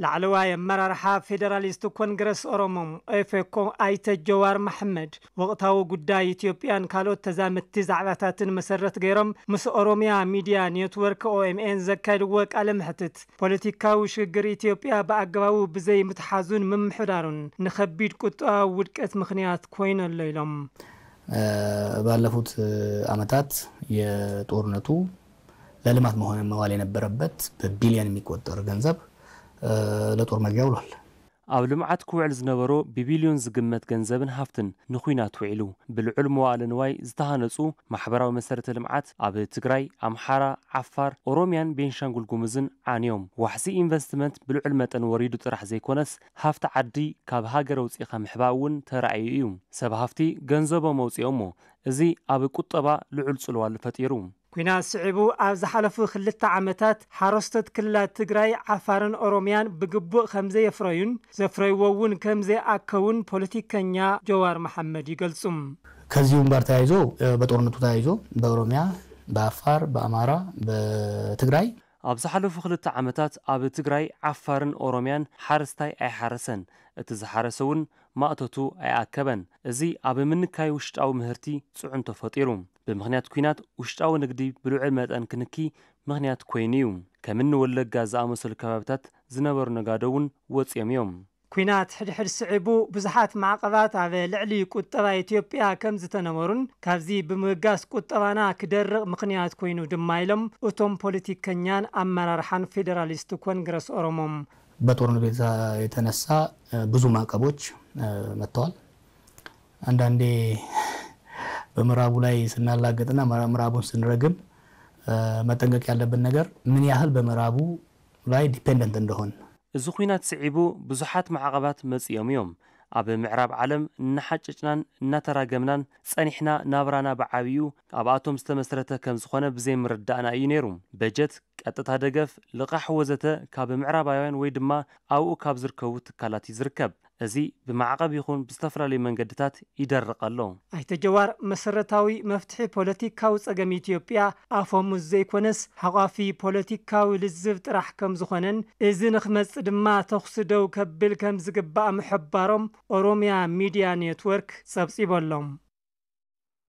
لعلوايا مرارحا فيدراليستو كونغرس أرموم إفكو أيت جوار محمد وقتاو قداي إثيوبيان كالو تزامت تزعباتات مسرت غيرم مس أروميا ميديا نيوتورك أو إم إن زكاد وك ألمحتت بوليتيكا وشغر إثيوبيا بأقواو بزي متحازون من محرارون نخبيد كتاو ودكت مخنيات كوين الليلوم بالفوت عمتات يطورنتو للمات مهم موالي نبربت ببليان ميكوتر غنزب ለጦር መግያ ውሏል። ኣብ ልምዓት ክውዕል ዝነበሮ ብቢልዮን ዝግመት ገንዘብን ሃፍትን ንኹናት ውዒሉ ብልዑል መዋእለ ንዋይ ዝተሃነፁ ማሕበራዊ መሰረተ ልምዓት ኣብ ትግራይ ኣምሓራ ዓፋር ኦሮምያን ቤንሻንጉል ጉሙዝን ዓንዮም ዋሕሲ ኢንቨስትመንት ብልዑል መጠን ወሪዱ ጥራሕ ዘይኮነስ ሃፍቲ ዓዲ ካብ ሃገር ኣውፂኢኻ ምሕባእ እውን ተረኣዩ እዩ ሰብ ሃፍቲ ገንዘቦም ኣውፂኦሞ እዚ ኣብ ቁጠባ ልዑል ፅልዋሉ ፈጢሩ ኩናት ስዕቡ ኣብ ዝሓለፉ ክልተ ዓመታት ሓረስቶት ክልላት ትግራይ ዓፋርን ኦሮምያን ብግቡእ ከም ዘየፍረዩን ዘፍረይዎ እውን ከም ዘይኣከውን ፖለቲከኛ ጀዋር መሐመድ ይገልጹ ከዚሁ እምበር ተያይዞ በጦርነቱ ተያይዞ በኦሮሚያ በኣፋር በኣማራ በትግራይ ኣብ ዝሓለፉ ክልተ ዓመታት ኣብ ትግራይ ዓፋርን ኦሮምያን ሓረስታይ ኣይሓረሰን እቲ ዝሓረሰ እውን ማእተቱ ኣይኣከበን እዚ ኣብ ምንካይ ውሽጣዊ ምህርቲ ፅዑን ተፈጢሩ ብምኽንያት ኩናት ውሽጣዊ ንግዲ ብልዑል መጠን ክንኪ ምኽንያት ኮይኑ እዩ ከምኒ ወለጋ ዝኣመሰሉ ከባብታት ዝነበሩ ነጋዶ እውን ወፂኦም እዮም ኩናት ሕድሕድ ስዕቡ ብዙሓት ማዕቐባት ኣብ ልዕሊ ቁጠባ ኢትዮጵያ ከም ዝተነበሩን ካብዚ ብምብጋስ ቁጠባና ክደርቕ ምኽንያት ኮይኑ ድማ ኢሎም እቶም ፖለቲከኛን ኣመራርሓን ፌደራሊስት ኮንግረስ ኦሮሞም በጦርነት ቤዛ የተነሳ ብዙ ማዕቀቦች መጥተዋል። አንዳንዴ በምዕራቡ ላይ ስናላገጥና ምዕራቡን ስንረግም መጠንቀቅ ያለብን ነገር ምን ያህል በምዕራቡ ላይ ዲፔንደንት እንደሆን እዚ ኩናት ስዒቡ ብዙሓት ማዕቐባት መፅኦም እዮም ኣብ ምዕራብ ዓለም እናሓጨጭናን እናተራገምናን ጸኒሕና ናብራና ብዓብዩ ኣብኣቶም ዝተመስረተ ከም ዝኾነ ብዘይምርዳእና እዩ ነይሩ በጀት ቀጥታ ደገፍ ልቓሕ ወዘተ ካብ ምዕራባውያን ወይ ድማ ኣብኡ ካብ ዝርከቡ ትካላት እዩ ዝርከብ እዚ ብማዕቐብ ይኹን ብዝተፈላለዩ መንገድታት ይደርቀሎ ኣይተጀዋር መሰረታዊ መፍትሒ ፖለቲካዊ ጸገም ኢትዮጵያ ኣፈምስ ዘይኮነስ ሓቋፊ ፖለቲካዊ ልዝብ ጥራሕ ከም ዝኾነን እዚ ንኽመጽ ድማ ተኽስደው ከብል ከም ዝግባእ ምሕባሮም ኦሮምያ ሚድያ ኔትወርክ ጸብጺበሎም